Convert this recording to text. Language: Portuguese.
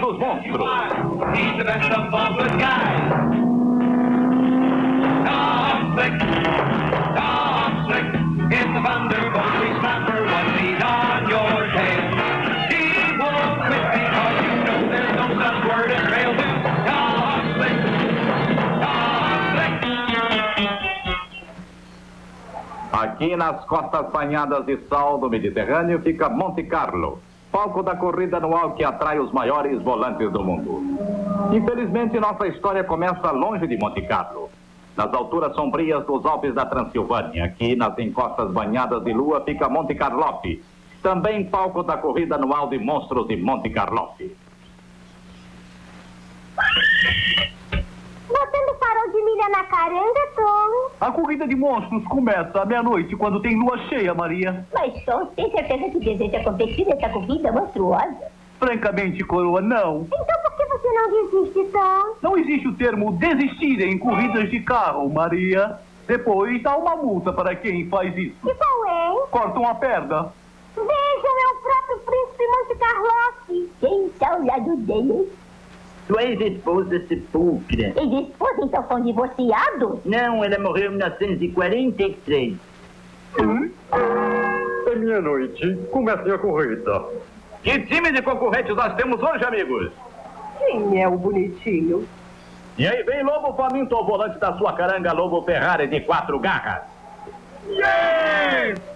dos monstros. Tom Slick, Tom Slick. Aqui nas costas banhadas de sal do Mediterrâneo fica Monte Carlo, palco da corrida anual que atrai os maiores volantes do mundo. Infelizmente, nossa história começa longe de Monte Carlo, nas alturas sombrias dos Alpes da Transilvânia. Aqui nas encostas banhadas de lua fica Monte Carlope, também palco da corrida anual de monstros de Monte Carlope. Botando farol de milha na caranga, Tom. A corrida de monstros começa à meia-noite, quando tem lua cheia, Maria. Mas, Tom, tem certeza que deseja competir nessa corrida monstruosa? Francamente, coroa, não. Então por que você não desiste, Tom? Não existe o termo desistir em corridas de carro, Maria. Depois há uma multa para quem faz isso. E qual é? Cortam a perna. Vejam, é o próprio príncipe Monte Carlote. Quem está ao lado dele? Sua ex-esposa sepulcra. Ex-esposa, então são divorciados? Não, ela morreu em 1943. É meia-noite. Comecem a corrida. Que time de concorrentes nós temos hoje, amigos? Quem é o bonitinho? E aí vem Lobo Faminto ao volante da sua caranga, Lobo Ferrari de quatro garras. Yeah!